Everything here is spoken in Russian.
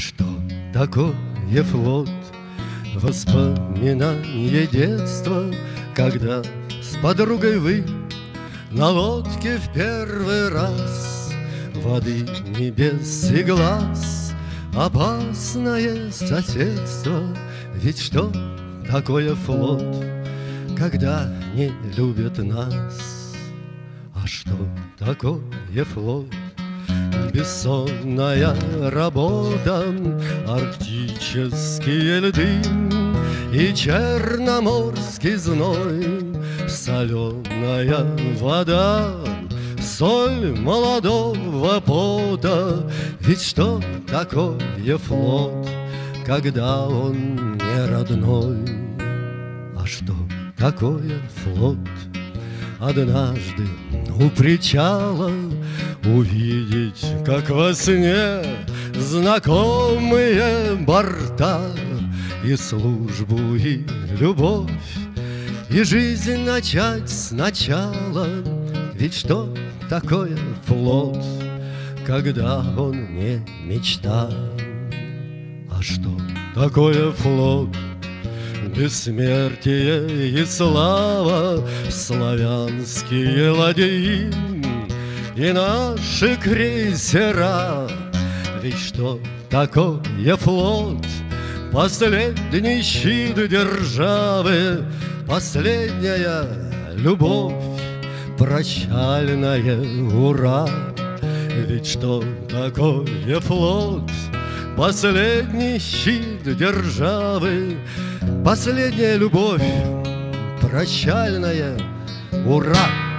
что такое флот? Воспоминание детства, когда с подругой вы на лодке в первый раз Воды небес и глаз Опасное соседство Ведь что такое флот, Когда не любят нас? А что такое флот? Бессонная работа, арктические льды И черноморский зной, соленая вода Соль молодого пота Ведь что такое флот, когда он не родной? А что такое флот? Однажды у причала Увидеть, как во сне Знакомые борта И службу, и любовь И жизнь начать сначала Ведь что такое флот, Когда он не мечта? А что такое флот? Бессмертие и слава, славянские ладьи И наши крейсера Ведь что такое флот? Последний щит державы Последняя любовь Прощальная ура Ведь что такое флот? Последний щит державы Последняя любовь, прощальная, ура!